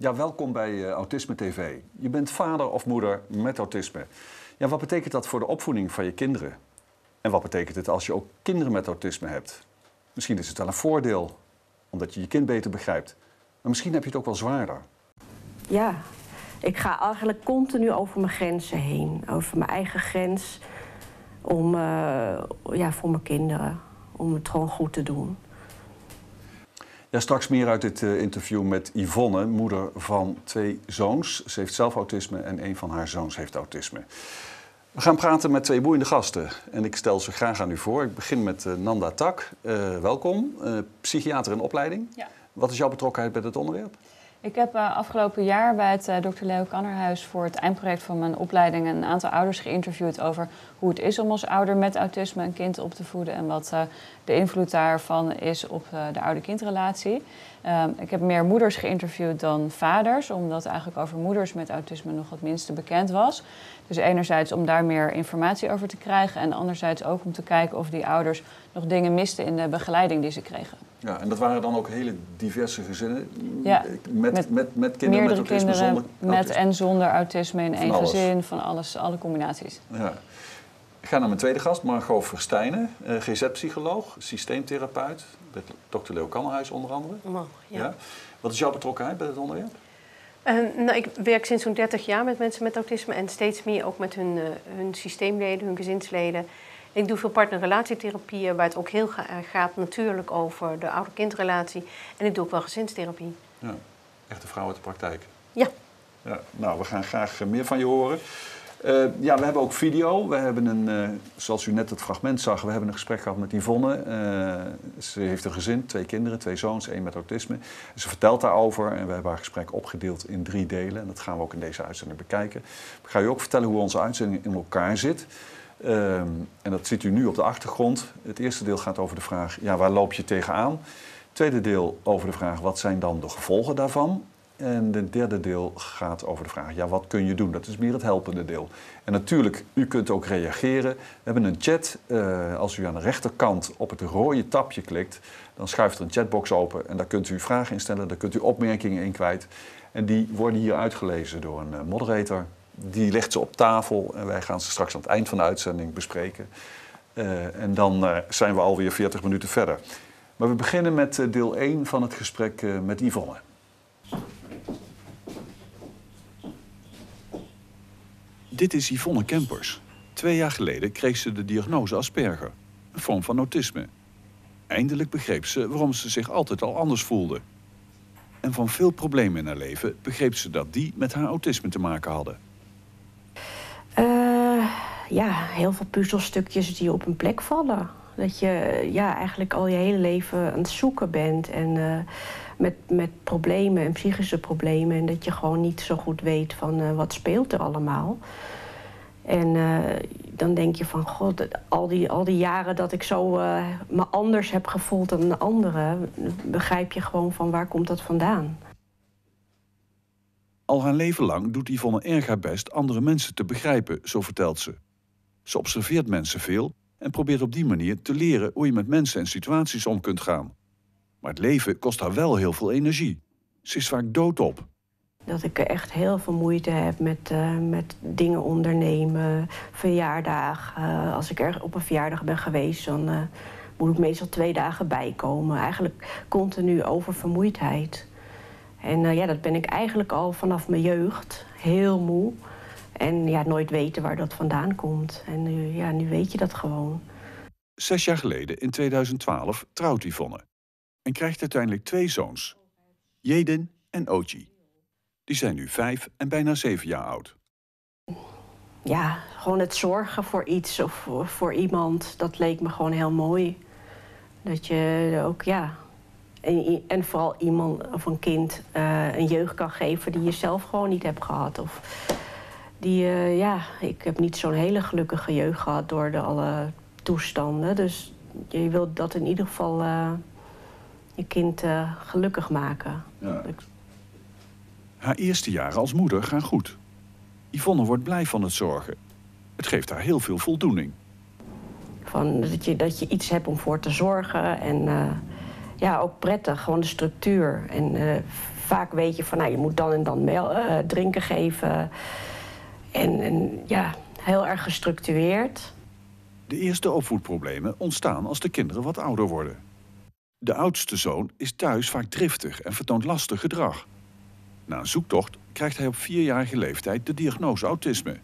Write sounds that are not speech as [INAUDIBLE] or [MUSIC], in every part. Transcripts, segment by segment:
Ja, welkom bij uh, Autisme TV. Je bent vader of moeder met autisme. Ja, wat betekent dat voor de opvoeding van je kinderen? En wat betekent het als je ook kinderen met autisme hebt? Misschien is het wel een voordeel, omdat je je kind beter begrijpt. Maar misschien heb je het ook wel zwaarder. Ja, ik ga eigenlijk continu over mijn grenzen heen. Over mijn eigen grens. Om, uh, ja, voor mijn kinderen. Om het gewoon goed te doen. Ja, straks meer uit dit uh, interview met Yvonne, moeder van twee zoons. Ze heeft zelf autisme en een van haar zoons heeft autisme. We gaan praten met twee boeiende gasten en ik stel ze graag aan u voor. Ik begin met uh, Nanda Tak. welkom, psychiater in opleiding. Ja. Wat is jouw betrokkenheid bij dit onderwerp? Ik heb uh, afgelopen jaar bij het uh, Dr. Leo Kannerhuis voor het eindproject van mijn opleiding een aantal ouders geïnterviewd over hoe het is om als ouder met autisme een kind op te voeden en wat uh, de invloed daarvan is op de ouder-kindrelatie. Ehm, ik heb meer moeders geïnterviewd dan vaders, omdat eigenlijk over moeders met autisme nog het minste bekend was. Dus enerzijds om daar meer informatie over te krijgen en anderzijds ook om te kijken of die ouders nog dingen misten in de begeleiding die ze kregen. Ja, en dat waren dan ook hele diverse gezinnen? Ja, met, met, met, met kinderen met autisme, kinderen, zonder met en zonder autisme in één gezin, van alles, alle combinaties. Ja. Ik ga naar mijn tweede gast, Margot Verstijnen, uh, GZ-psycholoog, systeemtherapeut, bij Dr. Leo Kannenhuis onder andere. Oh, ja. ja. Wat is jouw betrokkenheid bij het onderwerp? Uh, nou, ik werk sinds zo'n 30 jaar met mensen met autisme en steeds meer ook met hun, uh, hun systeemleden, hun gezinsleden. Ik doe veel partnerrelatietherapieën, waar het ook heel ga gaat natuurlijk over de ouder-kindrelatie. En ik doe ook wel gezinstherapie. Ja, echte vrouw uit de praktijk. Ja. ja. Nou, we gaan graag meer van je horen. Uh, ja, we hebben ook video. We hebben een, uh, zoals u net het fragment zag, we hebben een gesprek gehad met Yvonne. Uh, ze heeft een gezin, twee kinderen, twee zoons, één met autisme. Ze vertelt daarover en we hebben haar gesprek opgedeeld in drie delen. En dat gaan we ook in deze uitzending bekijken. Ik ga u ook vertellen hoe onze uitzending in elkaar zit. Um, en dat ziet u nu op de achtergrond. Het eerste deel gaat over de vraag, ja, waar loop je tegenaan? Tweede deel over de vraag, wat zijn dan de gevolgen daarvan? En het derde deel gaat over de vraag, ja, wat kun je doen? Dat is meer het helpende deel. En natuurlijk, u kunt ook reageren. We hebben een chat. Uh, als u aan de rechterkant op het rode tapje klikt, dan schuift er een chatbox open. En daar kunt u vragen instellen, daar kunt u opmerkingen in kwijt. En die worden hier uitgelezen door een moderator. Die legt ze op tafel en wij gaan ze straks aan het eind van de uitzending bespreken. Uh, en dan zijn we alweer 40 minuten verder. Maar we beginnen met deel 1 van het gesprek met Yvonne. Dit is Yvonne Kempers. Twee jaar geleden kreeg ze de diagnose Asperger, een vorm van autisme. Eindelijk begreep ze waarom ze zich altijd al anders voelde. En van veel problemen in haar leven begreep ze dat die met haar autisme te maken hadden. Uh, ja, heel veel puzzelstukjes die op een plek vallen. Dat je ja, eigenlijk al je hele leven aan het zoeken bent en uh, met, met problemen en psychische problemen. En dat je gewoon niet zo goed weet van uh, wat speelt er allemaal. En dan denk je van, god, al die, al die jaren dat ik zo me anders heb gevoeld dan de anderen, begrijp je gewoon van waar komt dat vandaan. Al haar leven lang doet Yvonne erg haar best andere mensen te begrijpen, zo vertelt ze. Ze observeert mensen veel en probeert op die manier te leren hoe je met mensen en situaties om kunt gaan. Maar het leven kost haar wel heel veel energie. Ze is vaak doodop. Dat ik echt heel veel moeite heb met, uh, met dingen ondernemen, verjaardagen. Uh, als ik er op een verjaardag ben geweest, dan uh, moet ik meestal twee dagen bijkomen. Eigenlijk continu over vermoeidheid. En uh, ja, dat ben ik eigenlijk al vanaf mijn jeugd. Heel moe. En ja, nooit weten waar dat vandaan komt. En nu, ja, nu weet je dat gewoon. Zes jaar geleden, in 2012, trouwt Yvonne. En krijgt uiteindelijk twee zoons. Jeden en Ochi. Die zijn nu vijf en bijna zeven jaar oud. Ja, gewoon het zorgen voor iets of voor, iemand, dat leek me gewoon heel mooi. Dat je ook, ja, en, en, vooral iemand of een kind uh, een jeugd kan geven die je zelf gewoon niet hebt gehad. Of die, uh, ja, ik heb niet zo'n hele gelukkige jeugd gehad door de alle toestanden. Dus je wilt dat in ieder geval uh, je kind gelukkig maken. Ja. Haar eerste jaren als moeder gaan goed. Yvonne wordt blij van het zorgen. Het geeft haar heel veel voldoening. Van dat, je, dat je iets hebt om voor te zorgen en ja, ook prettig. Gewoon de structuur. En uh, vaak weet je van, nou, je moet dan en dan mel, uh, drinken geven. En, en ja, heel erg gestructureerd. De eerste opvoedproblemen ontstaan als de kinderen wat ouder worden. De oudste zoon is thuis vaak driftig en vertoont lastig gedrag. Na een zoektocht krijgt hij op vierjarige leeftijd de diagnose autisme.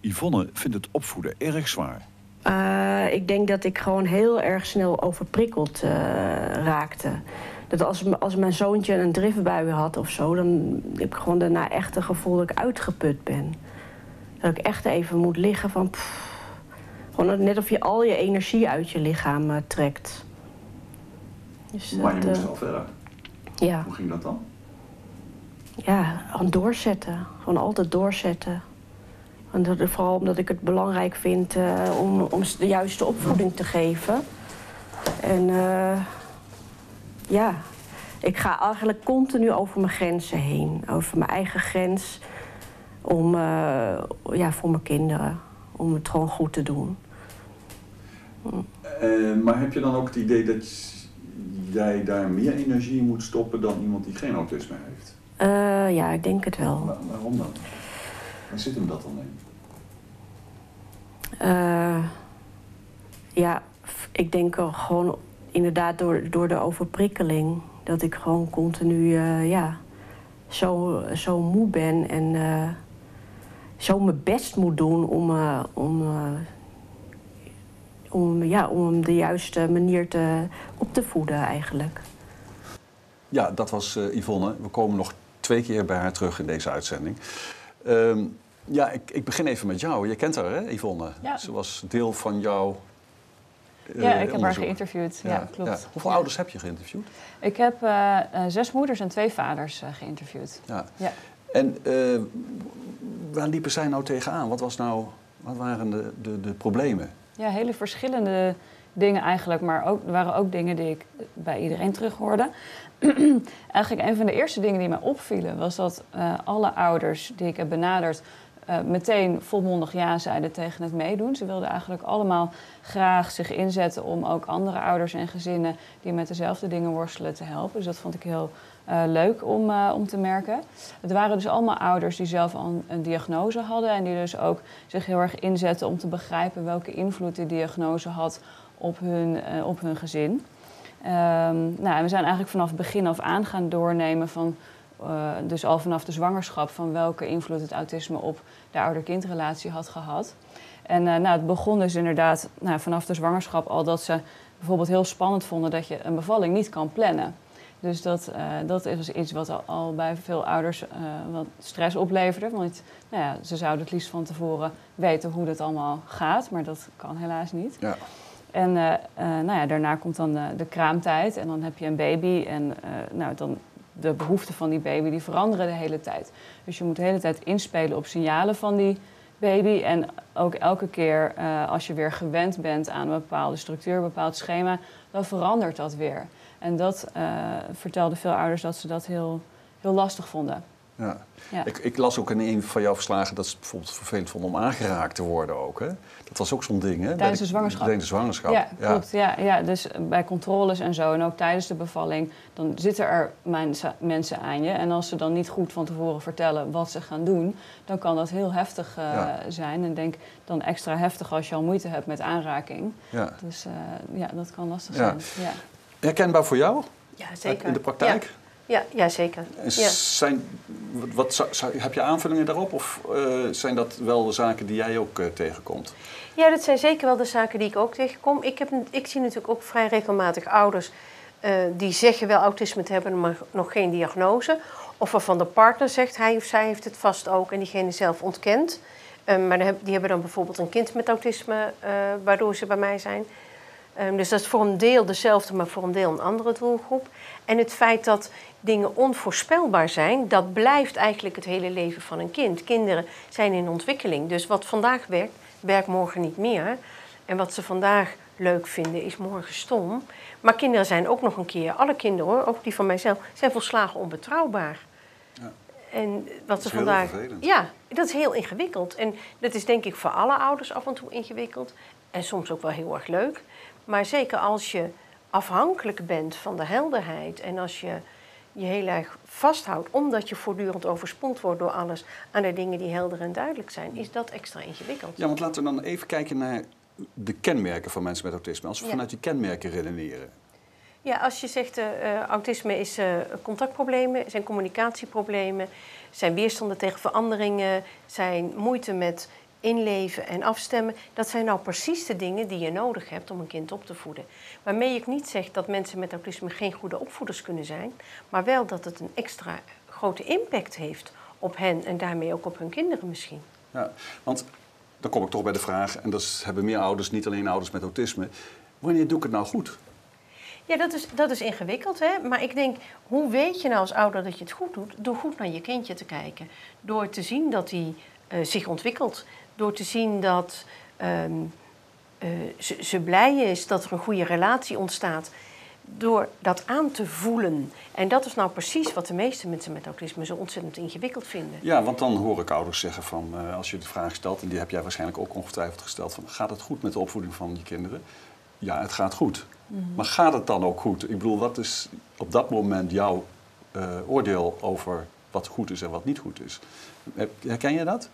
Yvonne vindt het opvoeden erg zwaar. Uh, ik denk dat ik gewoon heel erg snel overprikkeld uh, raakte. Dat als, als mijn zoontje een driftbui had of zo, dan heb ik gewoon daarna echt een gevoel dat ik uitgeput ben. Dat ik echt even moet liggen van. Pff, gewoon net of je al je energie uit je lichaam uh, trekt. Dus, maar je moest wel verder. Ja. Hoe ging dat dan? Ja, gewoon doorzetten. Gewoon altijd doorzetten. En dat, vooral omdat ik het belangrijk vind uh, om, om de juiste opvoeding te geven. En uh, ja, ik ga eigenlijk continu over mijn grenzen heen. Over mijn eigen grens. Om, uh, ja, voor mijn kinderen. Om het gewoon goed te doen. maar heb je dan ook het idee dat jij daar meer energie in moet stoppen dan iemand die geen autisme heeft? ja, ik denk het wel. Waar, waarom dan? Waar zit hem dat dan in? Uh, ja, ik denk gewoon inderdaad door, door de overprikkeling. Dat ik gewoon continu uh, ja, zo, zo moe ben en zo mijn best moet doen om, om, om, ja, om hem de juiste manier te, op te voeden eigenlijk. Ja, dat was Yvonne. We komen nog twee keer bij haar terug in deze uitzending. Uh, ja, ik, ik, begin even met jou. Je kent haar, hè, Yvonne? Ja. Ze was deel van jouw. Uh, ja, ik heb haar geïnterviewd. Ja, ja klopt. Ja. Hoeveel ouders heb je geïnterviewd? Ik heb uh, zes moeders en twee vaders uh, geïnterviewd. Ja. ja. En waar liepen zij nou tegenaan? Wat, was nou, wat waren de, de, de problemen? Ja, hele verschillende dingen eigenlijk. Maar ook, waren ook dingen die ik bij iedereen terug hoorde. [CLEARS THROAT] eigenlijk een van de eerste dingen die mij opvielen... was dat alle ouders die ik heb benaderd uh, meteen volmondig ja zeiden tegen het meedoen. Ze wilden eigenlijk allemaal graag zich inzetten om ook andere ouders en gezinnen die met dezelfde dingen worstelen te helpen. Dus dat vond ik heel uh, leuk om, uh, om te merken. Het waren dus allemaal ouders die zelf al een, diagnose hadden en die dus ook zich heel erg inzetten om te begrijpen welke invloed die diagnose had op hun, op hun gezin. Um, nou, we zijn eigenlijk vanaf begin af aan gaan doornemen van dus al vanaf de zwangerschap van welke invloed het autisme op de ouder-kindrelatie had gehad. En nou, het begon dus inderdaad nou, vanaf de zwangerschap al dat ze bijvoorbeeld heel spannend vonden dat je een bevalling niet kan plannen. Dus dat, uh, dat is iets wat al, al bij veel ouders wat stress opleverde. Want nou ja, ze zouden het liefst van tevoren weten hoe dat allemaal gaat, maar dat kan helaas niet. Ja. En nou ja, daarna komt dan de, kraamtijd en dan heb je een baby en nou, dan de behoeften van die baby die veranderen de hele tijd. Dus je moet de hele tijd inspelen op signalen van die baby. En ook elke keer als je weer gewend bent aan een bepaalde structuur, een bepaald schema, dan verandert dat weer. En dat uh, vertelden veel ouders dat ze dat heel, heel lastig vonden. Ja. ja. Ik, ik, las ook in een van jouw verslagen dat ze het bijvoorbeeld vervelend vonden om aangeraakt te worden ook. Hè? Dat was ook zo'n ding, hè? Tijdens de zwangerschap. Tijdens de zwangerschap. Ja, klopt. Ja. Ja, dus bij controles en zo en ook tijdens de bevalling, dan zitten er mensen aan je. En als ze dan niet goed van tevoren vertellen wat ze gaan doen, dan kan dat heel heftig uh, ja. zijn. En denk dan extra heftig als je al moeite hebt met aanraking. Ja. Dus uh, ja, dat kan lastig zijn. Herkenbaar voor jou? Ja, zeker. In de praktijk? Ja, ja zeker. Ja. Zijn, wat, wat, heb je aanvullingen daarop of uh, zijn dat wel de zaken die jij ook uh, tegenkomt? Ja, dat zijn zeker wel de zaken die ik ook tegenkom. Ik, heb, ik zie natuurlijk ook vrij regelmatig ouders uh, die zeggen wel autisme te hebben, maar nog geen diagnose. Of waarvan de partner zegt hij of zij heeft het vast ook en diegene zelf ontkent. maar die hebben dan bijvoorbeeld een kind met autisme, waardoor ze bij mij zijn. Um, dus dat is voor een deel dezelfde, maar voor een deel een andere doelgroep. En het feit dat dingen onvoorspelbaar zijn, dat blijft eigenlijk het hele leven van een kind. Kinderen zijn in ontwikkeling. Dus wat vandaag werkt, werkt morgen niet meer. En wat ze vandaag leuk vinden, is morgen stom. Maar kinderen zijn ook nog een keer, alle kinderen hoor, ook die van mijzelf, zijn volslagen onbetrouwbaar. Ja. En wat ze vandaag. vervelend. Ja, dat is heel ingewikkeld. En dat is denk ik voor alle ouders af en toe ingewikkeld. En soms ook wel heel erg leuk. Maar zeker als je afhankelijk bent van de helderheid en als je je heel erg vasthoudt, omdat je voortdurend overspoeld wordt door alles aan de dingen die helder en duidelijk zijn, is dat extra ingewikkeld. Ja, want laten we dan even kijken naar de kenmerken van mensen met autisme. Als we Ja. vanuit die kenmerken redeneren. Ja, als je zegt uh, autisme is uh, contactproblemen, zijn communicatieproblemen, zijn weerstanden tegen veranderingen, zijn moeite met inleven en afstemmen. Dat zijn nou precies de dingen die je nodig hebt om een kind op te voeden. Waarmee ik niet zeg dat mensen met autisme geen goede opvoeders kunnen zijn, maar wel dat het een extra grote impact heeft op hen en daarmee ook op hun kinderen misschien. Ja, want dan kom ik toch bij de vraag, en dat hebben meer ouders, niet alleen ouders met autisme. Wanneer doe ik het nou goed? Ja, dat is, dat is ingewikkeld, hè? maar ik denk, hoe weet je nou als ouder dat je het goed doet? Door goed naar je kindje te kijken. Door te zien dat hij uh, zich ontwikkelt. Door te zien dat um, uh, ze, ze blij is, dat er een goede relatie ontstaat. Door dat aan te voelen. En dat is nou precies wat de meeste mensen met autisme zo ontzettend ingewikkeld vinden. Ja, want dan hoor ik ouders zeggen van, uh, als je de vraag stelt, en die heb jij waarschijnlijk ook ongetwijfeld gesteld, van gaat het goed met de opvoeding van je kinderen? Ja, het gaat goed. Mm -hmm. Maar gaat het dan ook goed? Ik bedoel, wat is op dat moment jouw uh, oordeel over wat goed is en wat niet goed is? Herken je dat?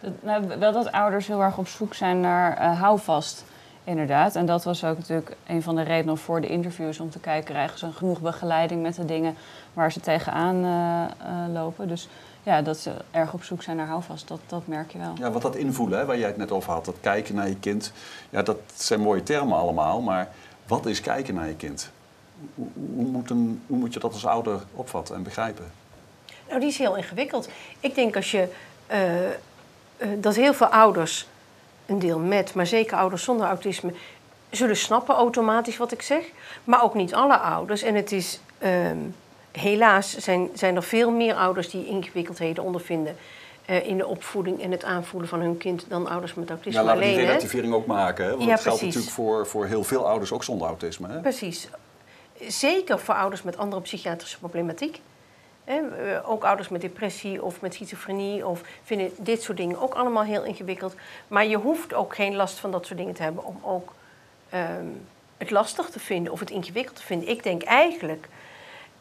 Dat nou, wel dat ouders heel erg op zoek zijn naar uh, houvast, inderdaad. En dat was ook natuurlijk een van de redenen voor de interviews om te kijken, krijgen ze genoeg begeleiding met de dingen waar ze tegenaan uh, lopen. Dus ja, dat ze erg op zoek zijn naar houvast, dat, dat merk je wel. Ja, wat dat invoelen, hè, waar jij het net over had, dat kijken naar je kind. Ja, dat zijn mooie termen allemaal, maar wat is kijken naar je kind? Hoe, hoe, moet, een, hoe moet je dat als ouder opvatten en begrijpen? Nou, die is heel ingewikkeld. Ik denk als je... Uh, dat heel veel ouders, een deel met, maar zeker ouders zonder autisme... zullen snappen automatisch wat ik zeg. Maar ook niet alle ouders. En het is... Uh, helaas zijn, zijn er veel meer ouders die ingewikkeldheden ondervinden... Uh, in de opvoeding en het aanvoelen van hun kind dan ouders met autisme ja, laten we die relativering ook maken. Hè? Want Ja, dat geldt precies. natuurlijk voor, voor heel veel ouders, ook zonder autisme. Hè? Precies. Zeker voor ouders met andere psychiatrische problematiek. Eh, ook ouders met depressie of met schizofrenie of vinden dit soort dingen ook allemaal heel ingewikkeld. Maar je hoeft ook geen last van dat soort dingen te hebben om ook ehm, het lastig te vinden of het ingewikkeld te vinden. Ik denk eigenlijk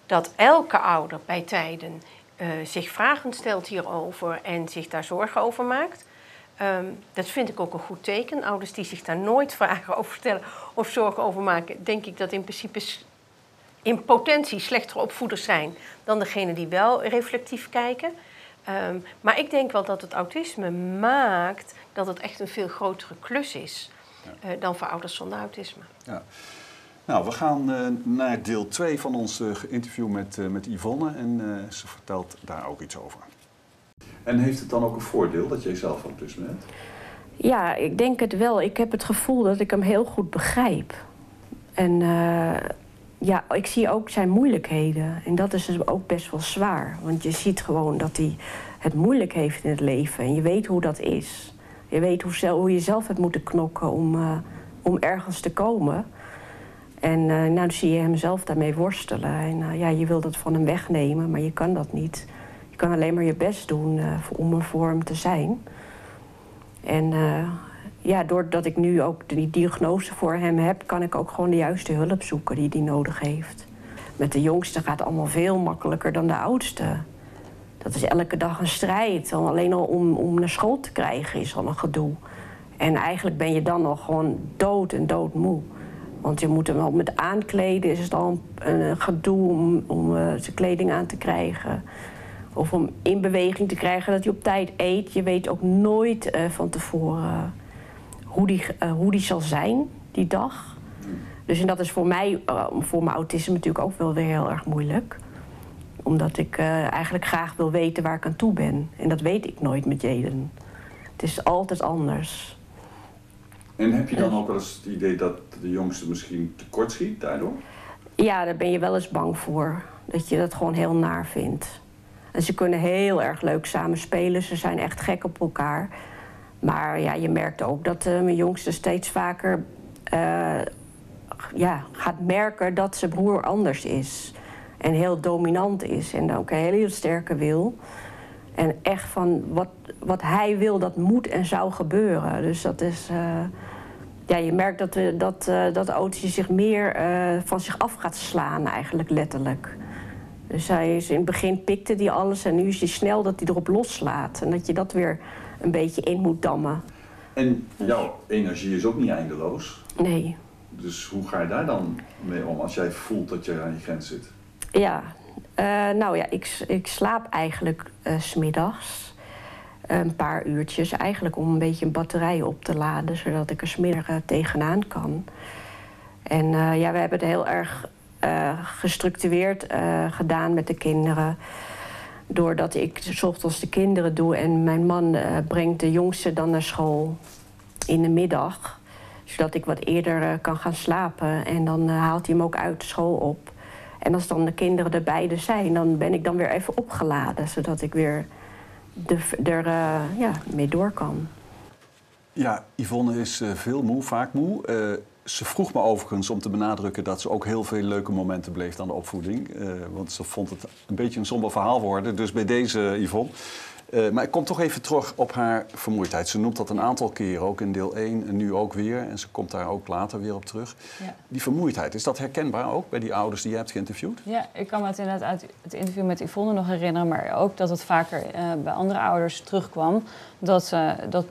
dat elke ouder bij tijden eh, zich vragen stelt hierover en zich daar zorgen over maakt. Ehm, dat vind ik ook een goed teken. Ouders die zich daar nooit vragen [LAUGHS] over stellen of zorgen over maken, denk ik dat in principe in potentie slechtere opvoeders zijn dan degene die wel reflectief kijken. Ehm, maar ik denk wel dat het autisme maakt dat het echt een veel grotere klus is eh, dan voor ouders zonder autisme. Ja. Nou, we gaan eh, naar deel 2 van ons eh, interview met, eh, met Yvonne en eh, ze vertelt daar ook iets over. En heeft het dan ook een voordeel dat jij zelf autisme hebt? Ja, ik denk het wel. Ik heb het gevoel dat ik hem heel goed begrijp. En eh, ja, ik zie ook zijn moeilijkheden. En dat is dus ook best wel zwaar. Want je ziet gewoon dat hij het moeilijk heeft in het leven. En je weet hoe dat is. Je weet hoe, hoe je zelf hebt moeten knokken om, eh, om ergens te komen. En eh, nou zie je hem zelf daarmee worstelen. En eh, ja, je wil dat van hem wegnemen, maar je kan dat niet. Je kan alleen maar je best doen om er voor hem te zijn. En ja, doordat ik nu ook die diagnose voor hem heb, kan ik ook gewoon de juiste hulp zoeken die hij nodig heeft. Met de jongste gaat het allemaal veel makkelijker dan de oudste. Dat is elke dag een strijd. Al Alleen al om, om naar school te krijgen is al een gedoe. En eigenlijk ben je dan nog gewoon dood en doodmoe. Want je moet hem al met aankleden, is het al een, een gedoe om, om eh, zijn kleding aan te krijgen. Of om in beweging te krijgen dat hij op tijd eet. Je weet ook nooit eh, van tevoren hoe die, eh, hoe die zal zijn die dag. Dus en dat is voor mij, eh, voor mijn autisme natuurlijk ook wel weer heel erg moeilijk. Omdat ik eh, eigenlijk graag wil weten waar ik aan toe ben. En dat weet ik nooit met Jaden. Het is altijd anders. En heb je dan ook wel eens het idee dat de jongste misschien tekort schiet daardoor? Ja, daar ben je wel eens bang voor. Dat je dat gewoon heel naar vindt. En ze kunnen heel erg leuk samen spelen. Ze zijn echt gek op elkaar. Maar ja, je merkt ook dat eh, mijn jongste steeds vaker eh, ja, gaat merken dat zijn broer anders is. En heel dominant is. En ook een hele sterke wil. En echt van wat, wat hij wil, dat moet en zou gebeuren. Dus dat is. eh, ja, je merkt dat, dat, dat Otis zich meer van zich af gaat slaan, eigenlijk letterlijk. Dus hij is in het begin pikte die alles en nu is hij snel dat hij erop loslaat. En dat je dat weer een beetje in moet dammen. En jouw energie is ook niet eindeloos. Nee. Dus hoe ga je daar dan mee om als jij voelt dat je aan je grens zit? Ja, eh, nou ja, ik, ik slaap eigenlijk uh, smiddags. Een paar uurtjes eigenlijk om een beetje een batterij op te laden, zodat ik er smiddag tegenaan kan. En ja, we hebben het heel erg gestructureerd gedaan met de kinderen. Doordat ik s ochtends de kinderen doe en mijn man brengt de jongste dan naar school in de middag. Zodat ik wat eerder kan gaan slapen. En dan haalt hij hem ook uit school op. En als dan de kinderen er beide zijn, dan ben ik dan weer even opgeladen. Zodat ik weer de, er ja, mee door kan. Ja, Yvonne is veel moe, vaak moe. Ze vroeg me overigens om te benadrukken dat ze ook heel veel leuke momenten bleef aan de opvoeding. want ze vond het een beetje een somber verhaal worden. Dus bij deze, Yvonne. Uh, maar ik kom toch even terug op haar vermoeidheid. Ze noemt dat een aantal keren, ook in deel 1 en nu ook weer. En ze komt daar ook later weer op terug. Ja. Die vermoeidheid, is dat herkenbaar ook bij die ouders die je hebt geïnterviewd? Ja, ik kan me het inderdaad uit het interview met Yvonne nog herinneren. Maar ook dat het vaker uh, bij andere ouders terugkwam. Dat ze dat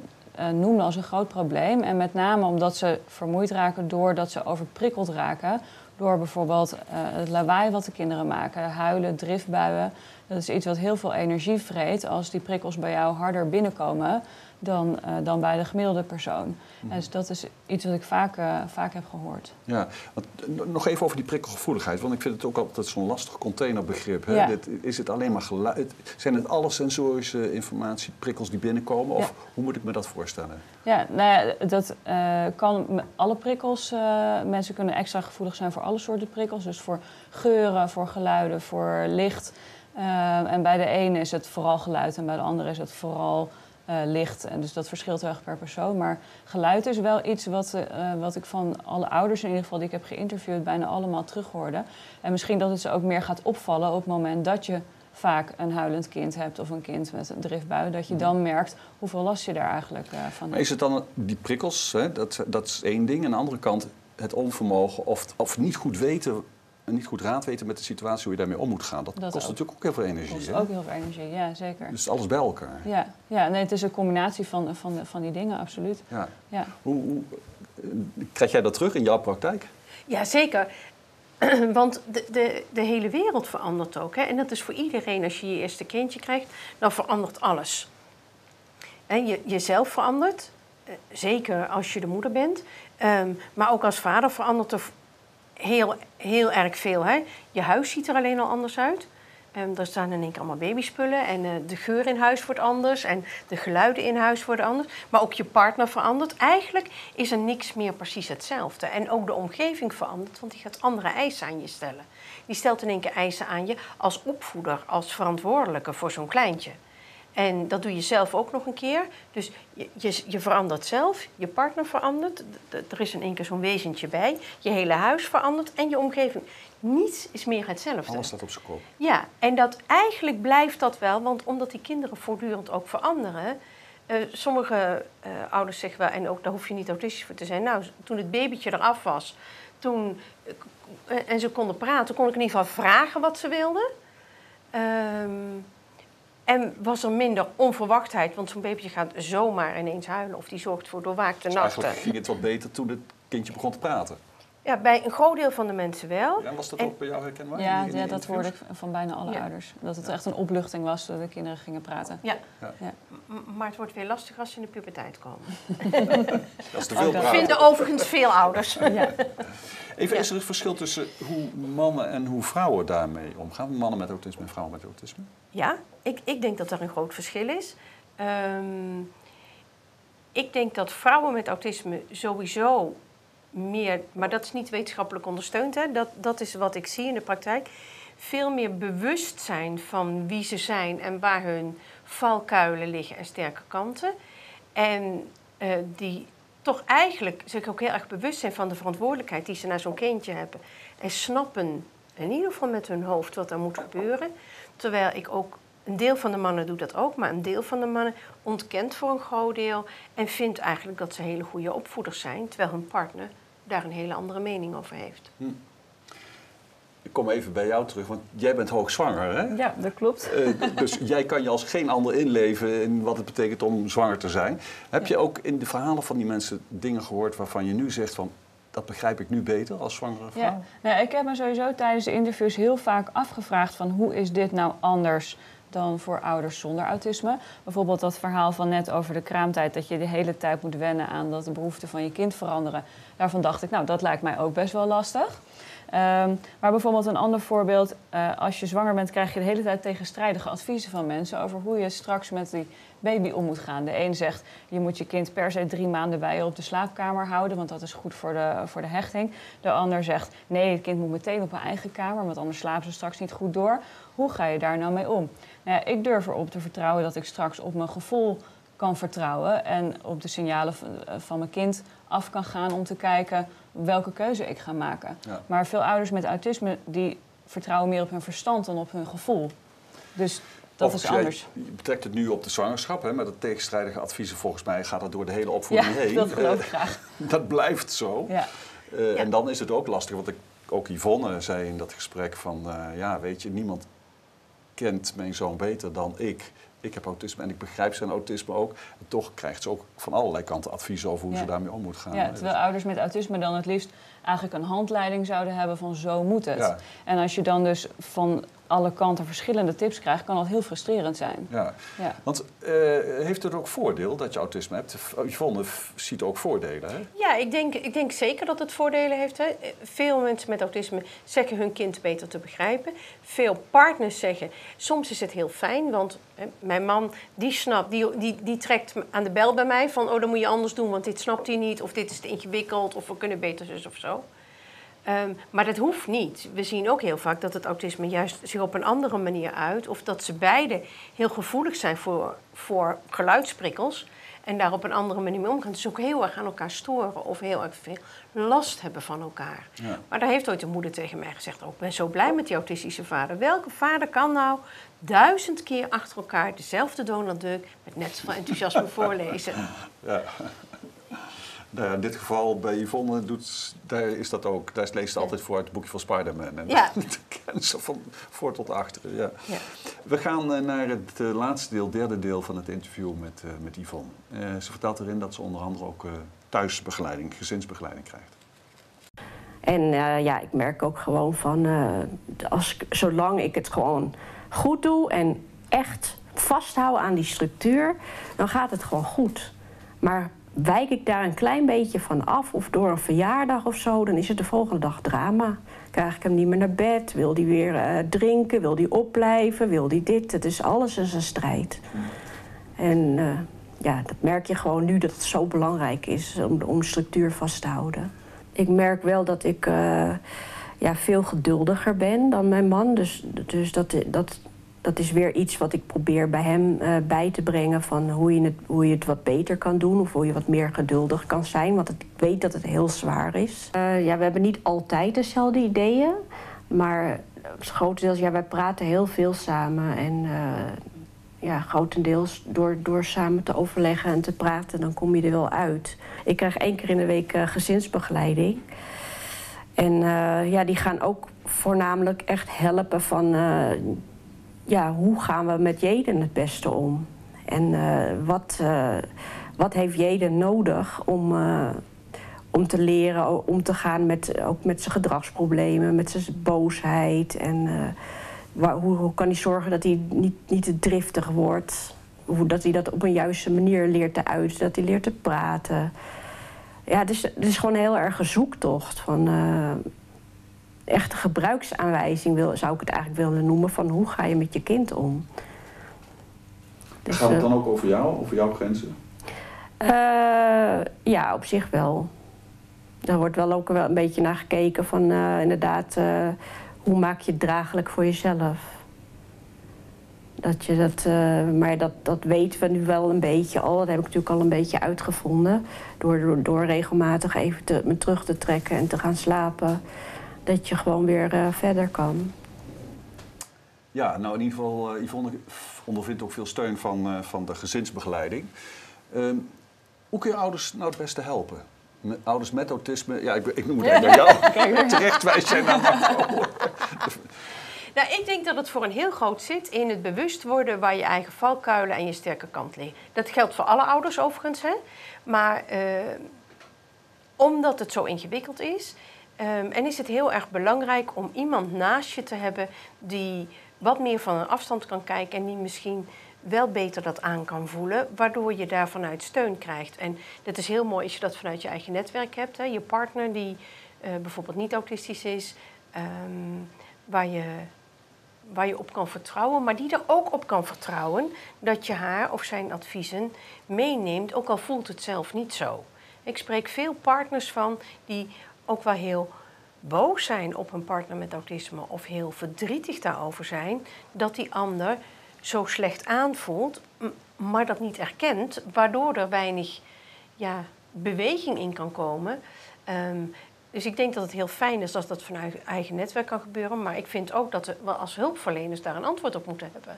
noemden als een groot probleem. En met name omdat ze vermoeid raken doordat ze overprikkeld raken. Door bijvoorbeeld het lawaai wat de kinderen maken, huilen, driftbuien. Dat is iets wat heel veel energie vreet als die prikkels bij jou harder binnenkomen dan, uh, dan bij de gemiddelde persoon. Mm. Dus dat is iets wat ik vaak, uh, vaak heb gehoord. Ja, want, nog even over die prikkelgevoeligheid. Want ik vind het ook altijd zo'n lastig containerbegrip. Hè? Ja. Dit, is het alleen maar geluid? Zijn het alle sensorische informatie, prikkels die binnenkomen? Of hoe moet ik me dat voorstellen? Ja, nou ja, dat uh, kan alle prikkels. mensen kunnen extra gevoelig zijn voor alle soorten prikkels. Dus voor geuren, voor geluiden, voor licht... En bij de ene is het vooral geluid en bij de andere is het vooral uh, licht. En dus dat verschilt heel erg per persoon. Maar geluid is wel iets wat, uh, wat ik van alle ouders in ieder geval die ik heb geïnterviewd bijna allemaal terughoorde. En misschien dat het ze ook meer gaat opvallen op het moment dat je vaak een huilend kind hebt of een kind met een driftbui, dat je mhm. dan merkt hoeveel last je daar eigenlijk van hebt. Maar is het dan die prikkels, hè? Dat, dat is één ding. Aan de andere kant het onvermogen of, of niet goed weten niet goed raad weten met de situatie hoe je daarmee om moet gaan. Dat, kost natuurlijk ook heel veel energie. Dat kost ook heel veel energie, ja, zeker. Dus alles bij elkaar. Ja, ja nee, het is een combinatie van, van, van die dingen, absoluut. Ja. ja. Hoe, hoe, krijg jij dat terug in jouw praktijk? Ja, zeker. [CLEARS THROAT] Want de, de, de hele wereld verandert ook. Hè? En dat is voor iedereen, als je je eerste kindje krijgt, dan verandert alles. En je, jezelf verandert, eh, zeker als je de moeder bent. Um, maar ook als vader verandert er heel, heel erg veel. Hè? Je huis ziet er alleen al anders uit. Um, er staan in één keer allemaal babyspullen en uh, de geur in huis wordt anders en de geluiden in huis worden anders. Maar ook je partner verandert. Eigenlijk is er niks meer precies hetzelfde. En ook de omgeving verandert, want die gaat andere eisen aan je stellen. Die stelt in één keer eisen aan je als opvoeder, als verantwoordelijke voor zo'n kleintje. En dat doe je zelf ook nog een keer. Dus je, je, je verandert zelf, je partner verandert, er is in één keer zo'n wezentje bij, je hele huis verandert en je omgeving. Niets is meer hetzelfde. Alles staat op zijn kop. Ja, en dat eigenlijk blijft dat wel, want omdat die kinderen voortdurend ook veranderen. Uh, sommige uh, ouders zeggen wel, en ook daar hoef je niet autistisch voor te zijn. Nou, toen het babytje eraf was, toen, uh, en ze konden praten, kon ik in ieder geval vragen wat ze wilden. Ehm, en was er minder onverwachtheid, want zo'n babytje gaat zomaar ineens huilen of die zorgt voor doorwaakte dus nachten. Eigenlijk ging het wat beter toen het kindje begon te praten. Ja, bij een groot deel van de mensen wel. Ja, was dat ook bij jou herkenbaar? Ja, ja dat hoorde ik van bijna alle ja. ouders. Dat het ja. echt een opluchting was dat de kinderen gingen praten. Ja. ja. Maar het wordt weer lastig als ze in de puberteit komen. [LAUGHS] dat is te veel praten. vinden overigens veel ouders. Even, is er een verschil tussen hoe mannen en hoe vrouwen daarmee omgaan? Mannen met autisme en vrouwen met autisme? Ja, ik, ik denk dat er een groot verschil is. Um, ik denk dat vrouwen met autisme sowieso meer, maar dat is niet wetenschappelijk ondersteund, hè? Dat, dat is wat ik zie in de praktijk, veel meer bewust zijn van wie ze zijn en waar hun valkuilen liggen en sterke kanten. En uh, die toch eigenlijk zich ook heel erg bewust zijn van de verantwoordelijkheid die ze naar zo'n kindje hebben. En snappen, in ieder geval met hun hoofd, wat er moet gebeuren. Terwijl ik ook, een deel van de mannen doet dat ook, maar een deel van de mannen ontkent voor een groot deel. En vindt eigenlijk dat ze hele goede opvoeders zijn, terwijl hun partner daar een hele andere mening over heeft. Hm. ik kom even bij jou terug, want jij bent hoogzwanger, hè? Ja, dat klopt. Uh, dus [LAUGHS] jij kan je als geen ander inleven in wat het betekent om zwanger te zijn. Heb je ook in de verhalen van die mensen dingen gehoord waarvan je nu zegt van... dat begrijp ik nu beter als zwangere vrouw? Ja, nou, ik heb me sowieso tijdens de interviews heel vaak afgevraagd van... hoe is dit nou anders dan voor ouders zonder autisme. Bijvoorbeeld dat verhaal van net over de kraamtijd, dat je de hele tijd moet wennen aan dat de behoeften van je kind veranderen. Daarvan dacht ik, nou, dat lijkt mij ook best wel lastig. Ehm, maar bijvoorbeeld een ander voorbeeld, uh, als je zwanger bent, krijg je de hele tijd tegenstrijdige adviezen van mensen over hoe je straks met die baby om moet gaan. De een zegt, je moet je kind per se drie maanden bij je op de slaapkamer houden, want dat is goed voor de, voor de hechting. De ander zegt, nee, het kind moet meteen op een eigen kamer, want anders slapen ze straks niet goed door. Hoe ga je daar nou mee om? Ja, ik durf erop te vertrouwen dat ik straks op mijn gevoel kan vertrouwen en op de signalen van mijn kind af kan gaan om te kijken welke keuze ik ga maken. Maar veel ouders met autisme die vertrouwen meer op hun verstand dan op hun gevoel. Dus dat is anders. Je betrekt het nu op de zwangerschap, hè, met de tegenstrijdige adviezen. Volgens mij gaat dat door de hele opvoeding ja, heen. dat geloof ik graag. [LAUGHS] dat blijft zo. Ja. Uh, En dan is het ook lastig, want ik, ook Yvonne zei in dat gesprek van... Uh, ja, weet je, niemand kent mijn zoon beter dan ik ik heb autisme en ik begrijp zijn autisme ook. En toch krijgt ze ook van allerlei kanten advies over hoe ze daarmee om moet gaan. Ja, terwijl ouders met autisme dan het liefst eigenlijk een handleiding zouden hebben van zo moet het. En als je dan dus van alle kanten verschillende tips krijgt, kan dat heel frustrerend zijn. Ja, ja. want uh, heeft het ook voordeel dat je autisme hebt? Yvonne ziet ook voordelen, hè? Ja, ik denk, ik denk zeker dat het voordelen heeft. Hè. Veel mensen met autisme zeggen hun kind beter te begrijpen. Veel partners zeggen, soms is het heel fijn, want hè, mijn man die snapt, die, die, die trekt aan de bel bij mij van, oh dan moet je anders doen, want dit snapt hij niet, of dit is te ingewikkeld, of we kunnen beter zus of zo. Ehm, maar dat hoeft niet. We zien ook heel vaak dat het autisme juist zich op een andere manier uit. Of dat ze beide heel gevoelig zijn voor, voor geluidsprikkels. En daar op een andere manier mee omgaan. Dus ook heel erg aan elkaar storen of heel erg veel last hebben van elkaar. Ja. Maar daar heeft ooit een moeder tegen mij gezegd: oh, Ik ben zo blij met die autistische vader. Welke vader kan nou duizend keer achter elkaar dezelfde Donald Duck met net zoveel enthousiasme [LAUGHS] voorlezen? Ja. Nou in dit geval bij Yvonne doet, daar is dat ook. Daar leest ze altijd voor uit het boekje van Spider-Man. En ja. [LAUGHS] dat kennen ze van voor tot achteren. Ja. ja. We gaan eh, naar het uh, laatste deel, derde deel van het interview met, uh, met Yvonne. ze vertelt erin dat ze onder andere ook thuisbegeleiding, gezinsbegeleiding krijgt. En ja, ik merk ook gewoon van, als, zolang ik het gewoon goed doe en echt vasthoud aan die structuur, dan gaat het gewoon goed. Maar wijk ik daar een klein beetje van af of door een verjaardag of zo, dan is het de volgende dag drama. Krijg ik hem niet meer naar bed? Wil hij weer uh, drinken? Wil hij opblijven? Wil hij dit? Het is alles is een strijd. En uh, ja, dat merk je gewoon nu dat het zo belangrijk is om, om structuur vast te houden. Ik merk wel dat ik uh, ja, veel geduldiger ben dan mijn man. Dus, dus dat, dat, dat is weer iets wat ik probeer bij hem uh, bij te brengen van hoe je, het, hoe je het wat beter kan doen of hoe je wat meer geduldig kan zijn. Want ik weet dat het heel zwaar is. Uh, ja, we hebben niet altijd dezelfde ideeën, maar grotendeels, ja, wij praten heel veel samen. En uh, ja, grotendeels door, door samen te overleggen en te praten, dan kom je er wel uit. Ik krijg één keer in de week gezinsbegeleiding. En ja, die gaan ook voornamelijk echt helpen van ja, hoe gaan we met Jeden het beste om? En uh, wat, uh, wat heeft Jeden nodig om, uh, om te leren om te gaan met, ook met zijn gedragsproblemen, met zijn boosheid? En waar, hoe, kan hij zorgen dat hij niet, niet te driftig wordt? Hoe, dat hij dat op een juiste manier leert te uiten, dat hij leert te praten. Ja, het is, het is gewoon heel erg een zoektocht van echte gebruiksaanwijzing wil, zou ik het eigenlijk willen noemen van hoe ga je met je kind om. Dus, Gaat het dan ook over jou, over jouw grenzen? Uh, ja, op zich wel. Daar wordt wel ook wel een beetje naar gekeken van uh, inderdaad, uh, hoe maak je het draaglijk voor jezelf? Dat je dat, maar dat, dat weten we nu wel een beetje al. Dat heb ik natuurlijk al een beetje uitgevonden. Door, door, door regelmatig even te, me terug te trekken en te gaan slapen dat je gewoon weer uh, verder kan. Ja, nou in ieder geval, uh, Yvonne ondervindt ook veel steun van, uh, van de gezinsbegeleiding. Ehm, hoe kun je ouders nou het beste helpen Met ouders met autisme, ja, ik, ik noem het even naar jou. [LAUGHS] Terecht wijs jij naar. Nou, ik denk dat het voor een heel groot zit in het bewust worden waar je eigen valkuilen en je sterke kant liggen. Dat geldt voor alle ouders overigens, hè. Maar eh, omdat het zo ingewikkeld is, ehm, en is het heel erg belangrijk om iemand naast je te hebben die wat meer van een afstand kan kijken en die misschien wel beter dat aan kan voelen, waardoor je daar vanuit steun krijgt. En dat is heel mooi als je dat vanuit je eigen netwerk hebt. Hè. Je partner die eh, bijvoorbeeld niet autistisch is, ehm, waar, je, waar je op kan vertrouwen, maar die er ook op kan vertrouwen dat je haar of zijn adviezen meeneemt, ook al voelt het zelf niet zo. Ik spreek veel partners van die ook wel heel boos zijn op een partner met autisme of heel verdrietig daarover zijn dat die ander zo slecht aanvoelt, maar dat niet erkent, waardoor er weinig ja, beweging in kan komen. Ehm, dus ik denk dat het heel fijn is als dat vanuit eigen netwerk kan gebeuren. Maar ik vind ook dat we als hulpverleners daar een antwoord op moeten hebben.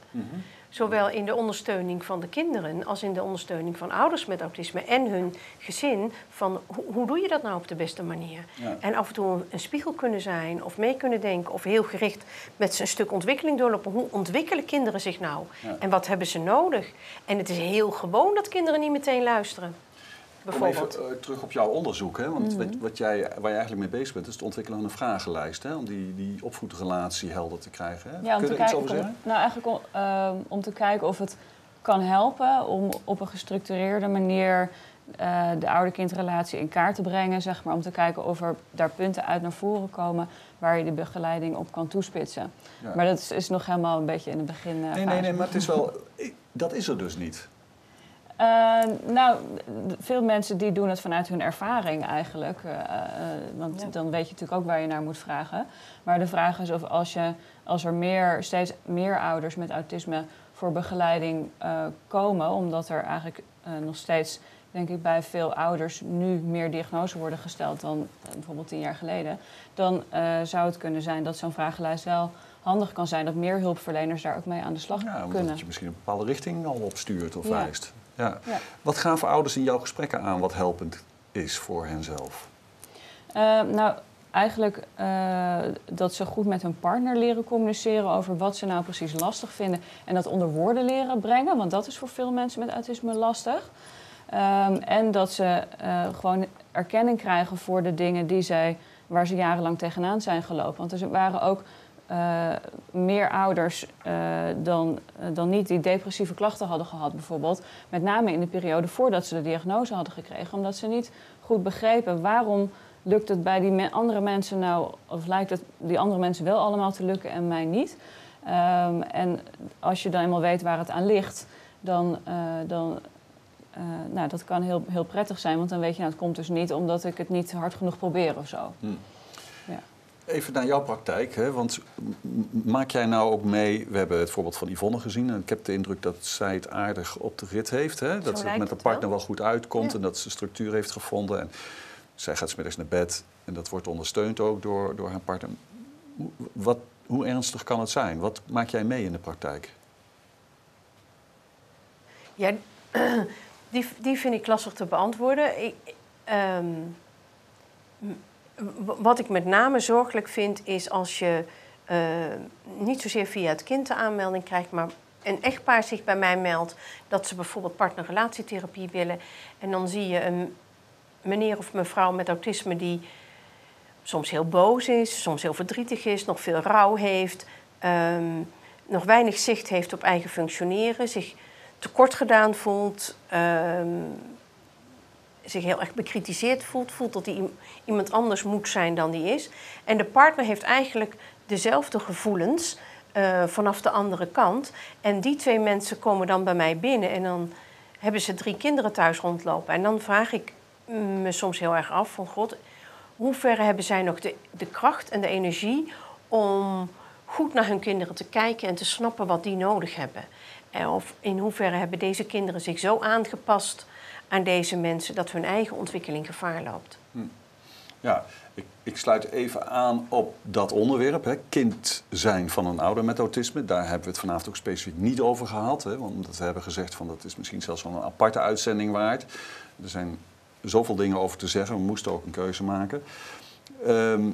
Zowel in de ondersteuning van de kinderen als in de ondersteuning van ouders met autisme en hun gezin. Van hoe, hoe doe je dat nou op de beste manier? Ja. En af en toe een, spiegel kunnen zijn of mee kunnen denken of heel gericht met z'n stuk ontwikkeling doorlopen. Hoe ontwikkelen kinderen zich nou? Ja. En wat hebben ze nodig? En het is heel gewoon dat kinderen niet meteen luisteren. Bijvoorbeeld. even eh, terug op jouw onderzoek. Hè? Want wat, wat jij, waar je eigenlijk mee bezig bent, is het ontwikkelen van een vragenlijst. Hè? Om die, die opvoedrelatie helder te krijgen. Hè? Ja, Kun je er iets over zeggen? Nou, eigenlijk om, ehm, om te kijken of het kan helpen om op een gestructureerde manier eh, de ouder-kindrelatie in kaart te brengen. Zeg maar, om te kijken of er daar punten uit naar voren komen waar je de begeleiding op kan toespitsen. Ja. Maar dat is, is nog helemaal een beetje in het begin. Nee, nee, nee, maar het is wel... Dat is er dus niet. Eh, nou, veel mensen die doen het vanuit hun ervaring eigenlijk. eh, eh, want Ja. dan weet je natuurlijk ook waar je naar moet vragen. Maar de vraag is of als, je, als er meer, steeds meer ouders met autisme voor begeleiding eh, komen, omdat er eigenlijk eh, nog steeds, denk ik, bij veel ouders nu meer diagnoses worden gesteld dan bijvoorbeeld tien jaar geleden, dan eh, zou het kunnen zijn dat zo'n vragenlijst wel handig kan zijn, dat meer hulpverleners daar ook mee aan de slag Ja, omdat kunnen. het je misschien een bepaalde richting al opstuurt of Ja. wijst. Ja. Ja. Wat gaven ouders in jouw gesprekken aan wat helpend is voor henzelf? Eh, nou, eigenlijk eh, dat ze goed met hun partner leren communiceren over wat ze nou precies lastig vinden. En dat onder woorden leren brengen, want dat is voor veel mensen met autisme lastig. Ehm, en dat ze eh, gewoon erkenning krijgen voor de dingen die zij, waar ze jarenlang tegenaan zijn gelopen. Want er waren ook eh, meer ouders eh, dan, eh, dan niet die depressieve klachten hadden gehad, bijvoorbeeld. Met name in de periode voordat ze de diagnose hadden gekregen, omdat ze niet goed begrepen waarom lukt het bij die andere mensen nou, of lijkt het die andere mensen wel allemaal te lukken en mij niet. Ehm, en als je dan eenmaal weet waar het aan ligt, dan, dan nou, dat kan heel, heel prettig zijn, want dan weet je, nou, het komt dus niet omdat ik het niet hard genoeg probeer of zo. Even naar jouw praktijk, hè? want maak jij nou ook mee... We hebben het voorbeeld van Yvonne gezien en ik heb de indruk dat zij het aardig op de rit heeft. Hè? Dat ze met de het partner wel. wel goed uitkomt Ja. en dat ze structuur heeft gevonden. En zij gaat smiddags naar bed en dat wordt ondersteund ook door, door haar partner. Hoe- Wat, hoe ernstig kan het zijn? Wat maak jij mee in de praktijk? Ja, [CLEARS THROAT] die, die vind ik lastig te beantwoorden. Ik, ehm, wat ik met name zorgelijk vind, is als je eh, niet zozeer via het kind de aanmelding krijgt, maar een echtpaar zich bij mij meldt dat ze bijvoorbeeld partnerrelatietherapie willen. En dan zie je een meneer of mevrouw met autisme die soms heel boos is, soms heel verdrietig is, nog veel rouw heeft, ehm, nog weinig zicht heeft op eigen functioneren, zich tekort gedaan voelt, ehm, zich heel erg bekritiseerd voelt, voelt dat hij iem- iemand anders moet zijn dan die is. En de partner heeft eigenlijk dezelfde gevoelens eh, vanaf de andere kant. En die twee mensen komen dan bij mij binnen en dan hebben ze drie kinderen thuis rondlopen. En dan vraag ik me soms heel erg af van God, hoe ver hebben zij nog de, de kracht en de energie om goed naar hun kinderen te kijken en te snappen wat die nodig hebben? En of in hoeverre hebben deze kinderen zich zo aangepast aan deze mensen dat hun eigen ontwikkeling gevaar loopt? Ja, ik, ik sluit even aan op dat onderwerp, hè, kind zijn van een ouder met autisme. Daar hebben we het vanavond ook specifiek niet over gehad. Hè, want omdat we hebben gezegd van dat is misschien zelfs wel een aparte uitzending waard. Er zijn zoveel dingen over te zeggen. We moesten ook een keuze maken. Ehm,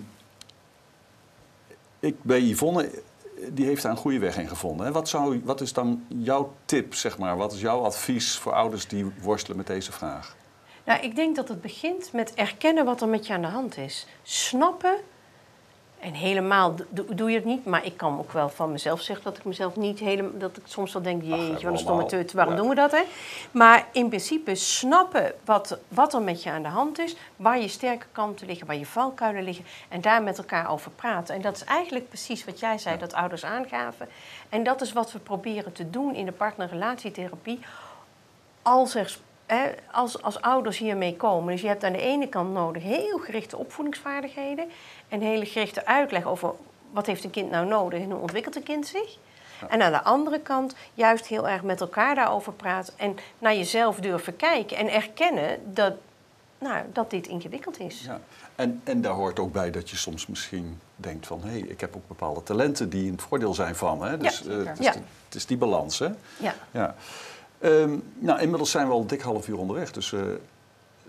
ik bij Yvonne, die heeft daar een goede weg in gevonden. Wat, zou, wat is dan jouw tip, zeg maar? Wat is jouw advies voor ouders die worstelen met deze vraag? Nou, ik denk dat het begint met erkennen wat er met je aan de hand is. Snappen. En helemaal do- doe je het niet, maar ik kan ook wel van mezelf zeggen dat ik mezelf niet helemaal. dat ik soms wel denk: jeetje, wat een stomme teut, waarom Ja. doen we dat? Hè? Maar in principe snappen wat, wat er met je aan de hand is, waar je sterke kanten liggen, waar je valkuilen liggen, en daar met elkaar over praten. En dat is eigenlijk precies wat jij zei, dat ouders aangaven. En dat is wat we proberen te doen in de partnerrelatietherapie als, er, hè, als, als ouders hiermee komen. Dus je hebt aan de ene kant nodig heel gerichte opvoedingsvaardigheden en hele gerichte uitleg over wat heeft een kind nou nodig en hoe ontwikkelt een kind zich. En aan de andere kant juist heel erg met elkaar daarover praten en naar jezelf durven kijken en erkennen dat, nou, dat dit ingewikkeld is. Ja. En, en daar hoort ook bij dat je soms misschien denkt van... hé, hey, ik heb ook bepaalde talenten die een voordeel zijn van me. Hè? Dus Ja, eh, het, is Ja. de- het is die balans, hè? Ja. Ja. Ehm, nou, inmiddels zijn we al dik half uur onderweg. Dus we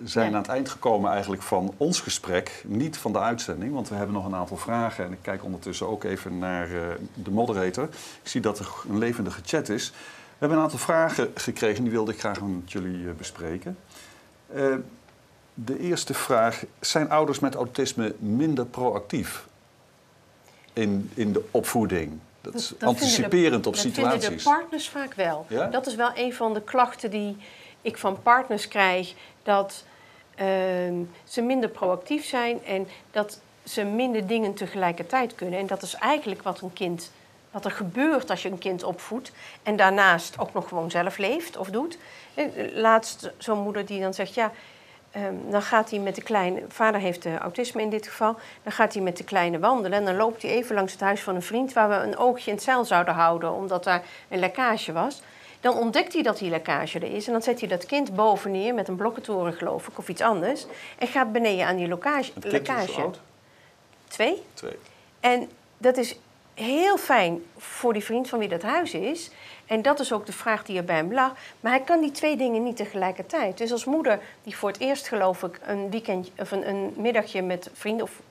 zijn Ja. aan het eind gekomen eigenlijk van ons gesprek. Niet van de uitzending, want we hebben nog een aantal vragen. En ik kijk ondertussen ook even naar eh, de moderator. Ik zie dat er een levendige chat is. We hebben een aantal vragen gekregen, die wilde ik graag met jullie eh, bespreken. Eh, de eerste vraag, zijn ouders met autisme minder proactief in, in de opvoeding? Dat is Dat- dat anticiperend de- op dat situaties. vinden de partners vaak wel. Ja? Dat is wel een van de klachten die ik van partners krijg. Dat ehm, ze minder proactief zijn en dat ze minder dingen tegelijkertijd kunnen. En dat is eigenlijk wat een kind, wat er gebeurt als je een kind opvoedt. En daarnaast ook nog gewoon zelf leeft of doet. Eh, Laatst zo'n moeder die dan zegt, ja, Ehm, dan gaat hij met de kleine, vader heeft eh, autisme in dit geval, dan gaat hij met de kleine wandelen en dan loopt hij even langs het huis van een vriend waar we een oogje in het zeil zouden houden omdat daar een lekkage was. Dan ontdekt hij dat die lekkage er is en dan zet hij dat kind boven neer met een blokkentoren geloof ik of iets anders en gaat beneden aan die lokage, Het kind is lekkage. zo oud? Twee. Twee. En dat is heel fijn voor die vriend van wie dat huis is. En dat is ook de vraag die er bij hem lag. Maar hij kan die twee dingen niet tegelijkertijd. Dus als moeder, die voor het eerst geloof ik een weekend of een, middagje met vrienden of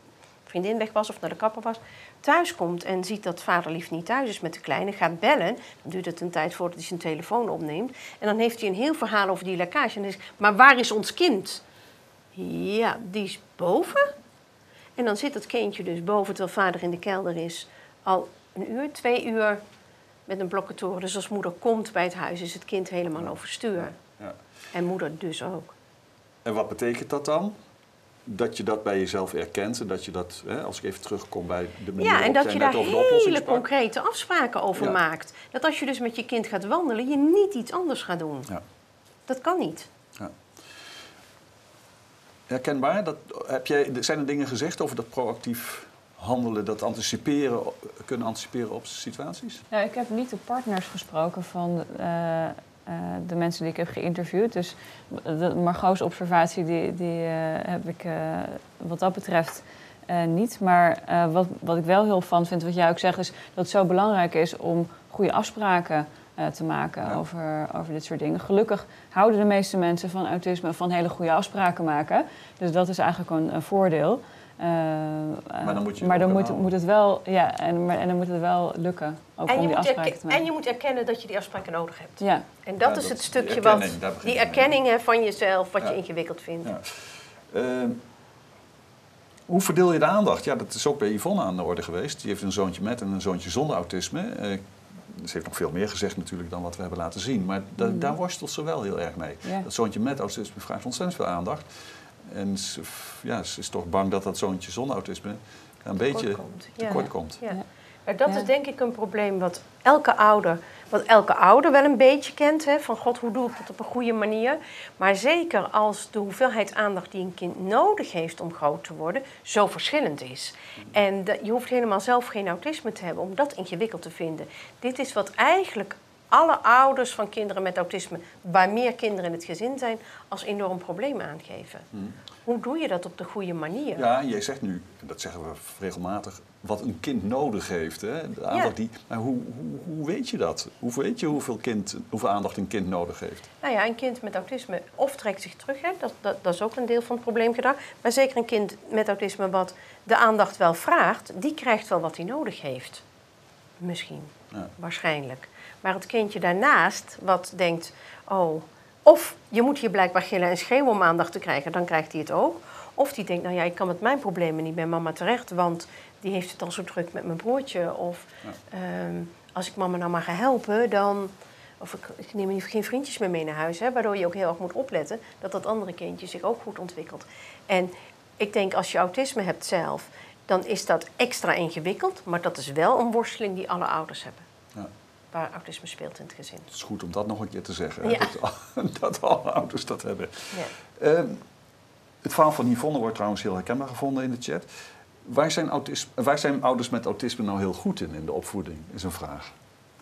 vriendin weg was of naar de kapper was, thuis komt en ziet dat vader lief niet thuis is met de kleine, gaat bellen. Dan duurt het een tijd voordat hij zijn telefoon opneemt. En dan heeft hij een heel verhaal over die lekkage. En dan is, maar waar is ons kind? Ja, die is boven. En dan zit het kindje dus boven terwijl vader in de kelder is. Al een uur, twee uur met een blokkentoren. Dus als moeder komt bij het huis is het kind helemaal overstuur. Ja. En moeder dus ook. En wat betekent dat dan? Dat je dat bij jezelf erkent en dat je dat, hè, als ik even terugkom bij de manier Ja, en dat je daar hele concrete afspraken over Ja. maakt. Dat als je dus met je kind gaat wandelen, je niet iets anders gaat doen. Ja. Dat kan niet. Herkenbaar? Dat, heb jij, zijn er dingen gezegd over dat proactief handelen, dat anticiperen, kunnen anticiperen op situaties? Ja, ik heb niet de partners gesproken van eh, eh, de mensen die ik heb geïnterviewd. Dus de Margot's observatie die, die, eh, heb ik wat dat betreft niet. Maar wat, wat ik wel heel van vind, wat jij ook zegt, is dat het zo belangrijk is om goede afspraken te maken Ja. over, over dit soort dingen. Gelukkig houden de meeste mensen van autisme van hele goede afspraken maken. Dus dat is eigenlijk een, een voordeel. Eh, Maar dan moet je het maar dan moet, moet het wel, ja, en, maar, en dan moet het wel lukken. Ook En om je, die moet afspraken erke- te maken. en je moet erkennen dat je die afspraken nodig hebt. Ja, En dat Ja, is dat- het die stukje erkenning, wat, die erkenning hè, van jezelf, wat Ja. je ingewikkeld vindt. Ja. Ehm, hoe verdeel je de aandacht? Ja, dat is ook bij Yvonne aan de orde geweest. Die heeft een zoontje met en een zoontje zonder autisme. Eh, ze heeft nog veel meer gezegd natuurlijk dan wat we hebben laten zien. Maar da- daar worstelt ze wel heel erg mee. Ja. Dat zoontje met autisme vraagt ontzettend veel aandacht. En ze, ja, ze is toch bang dat dat zoontje zonder autisme een beetje komt. tekort Ja. komt. Ja. Maar dat Ja. is denk ik een probleem wat elke ouder, wat elke ouder wel een beetje kent. Hè? Van god, hoe doe ik dat op een goede manier? Maar zeker als de hoeveelheid aandacht die een kind nodig heeft om groot te worden, zo verschillend is. En je hoeft helemaal zelf geen autisme te hebben om dat ingewikkeld te vinden. Dit is wat eigenlijk alle ouders van kinderen met autisme, waar meer kinderen in het gezin zijn, als enorm probleem aangeven. Hoe doe je dat op de goede manier? Ja, jij zegt nu, en dat zeggen we regelmatig, wat een kind nodig heeft. Hè? De aandacht Ja. die, maar hoe, hoe, hoe weet je dat? Hoe weet je hoeveel, kind, hoeveel aandacht een kind nodig heeft? Nou ja, een kind met autisme of trekt zich terug, hè, dat, dat, dat is ook een deel van het probleemgedrag. Maar zeker een kind met autisme wat de aandacht wel vraagt, die krijgt wel wat hij nodig heeft. Misschien, Ja. waarschijnlijk. Maar het kindje daarnaast, wat denkt, oh, of je moet hier blijkbaar gillen en schreeuwen om aandacht te krijgen, dan krijgt hij het ook. Of die denkt, nou ja, ik kan met mijn problemen niet bij mama terecht, want die heeft het al zo druk met mijn broertje. Of ehm, als ik mama nou maar ga helpen, dan. Of ik, ik neem geen vriendjes meer mee naar huis. Hè, waardoor je ook heel erg moet opletten dat dat andere kindje zich ook goed ontwikkelt. En ik denk als je autisme hebt zelf, dan is dat extra ingewikkeld. Maar dat is wel een worsteling die alle ouders hebben. Ja. Waar autisme speelt in het gezin. Het is goed om dat nog een keer te zeggen. Ja. Dat, [LAUGHS] dat alle ouders dat hebben. Ja. Ehm, het verhaal van Yvonne wordt trouwens heel herkenbaar gevonden in de chat. Waar zijn, autisme, waar zijn ouders met autisme nou heel goed in, in de opvoeding? Is een vraag.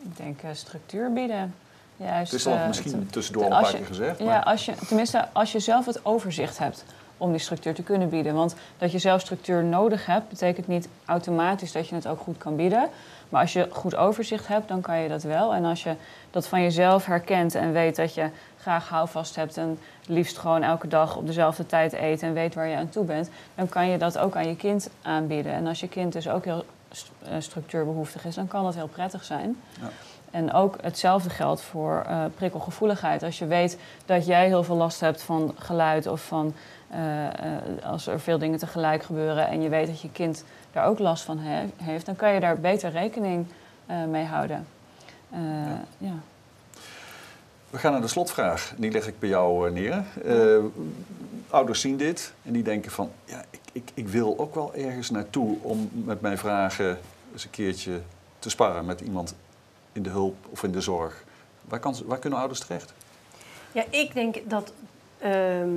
Ik denk eh, structuur bieden. Juist, Het is al eh, misschien tussendoor al een paar keer gezegd. Ja, maar- als je, tenminste als je zelf het overzicht hebt om die structuur te kunnen bieden. Want dat je zelf structuur nodig hebt, betekent niet automatisch dat je het ook goed kan bieden. Maar als je goed overzicht hebt, dan kan je dat wel. En als je dat van jezelf herkent en weet dat je graag houvast hebt en liefst gewoon elke dag op dezelfde tijd eet en weet waar je aan toe bent, dan kan je dat ook aan je kind aanbieden. En als je kind dus ook heel eh, structuurbehoeftig is, dan kan dat heel prettig zijn. Ja. En ook hetzelfde geldt voor eh, prikkelgevoeligheid. Als je weet dat jij heel veel last hebt van geluid of van als er veel dingen tegelijk gebeuren en je weet dat je kind daar ook last van he- heeft, dan kan je daar beter rekening eh, mee houden. Eh, ja. We gaan naar de slotvraag. Die leg ik bij jou eh, neer. Eh, ouders zien dit en die denken van... Ja, ik, ik, ik wil ook wel ergens naartoe om met mijn vragen eens een keertje te sparren met iemand in de hulp of in de zorg. Waar, kan, waar kunnen ouders terecht? Ja, ik denk dat, ehm,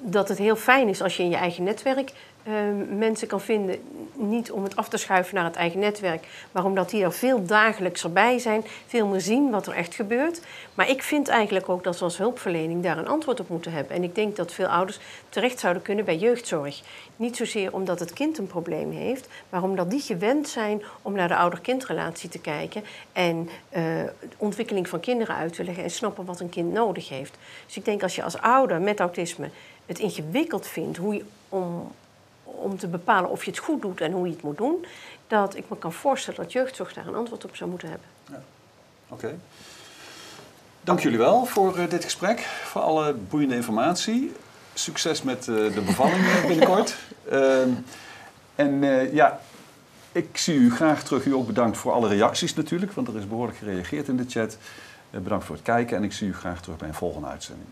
dat het heel fijn is als je in je eigen netwerk ehm, mensen kan vinden. Niet om het af te schuiven naar het eigen netwerk, maar omdat die er veel dagelijks erbij zijn, veel meer zien wat er echt gebeurt. Maar ik vind eigenlijk ook dat we als hulpverlening daar een antwoord op moeten hebben. En ik denk dat veel ouders terecht zouden kunnen bij jeugdzorg. Niet zozeer omdat het kind een probleem heeft, maar omdat die gewend zijn om naar de ouder-kindrelatie te kijken en eh, de ontwikkeling van kinderen uit te leggen en snappen wat een kind nodig heeft. Dus ik denk als je als ouder met autisme het ingewikkeld vindt hoe je, om, om te bepalen of je het goed doet en hoe je het moet doen, dat ik me kan voorstellen dat jeugdzorg daar een antwoord op zou moeten hebben. Oké. Dank jullie wel voor eh, dit gesprek, voor alle boeiende informatie. Succes met eh, de bevalling [LAUGHS] binnenkort. Ehm, en eh, ja, ik zie u graag terug. U ook bedankt voor alle reacties natuurlijk, want er is behoorlijk gereageerd in de chat. Bedankt voor het kijken en ik zie u graag terug bij een volgende uitzending.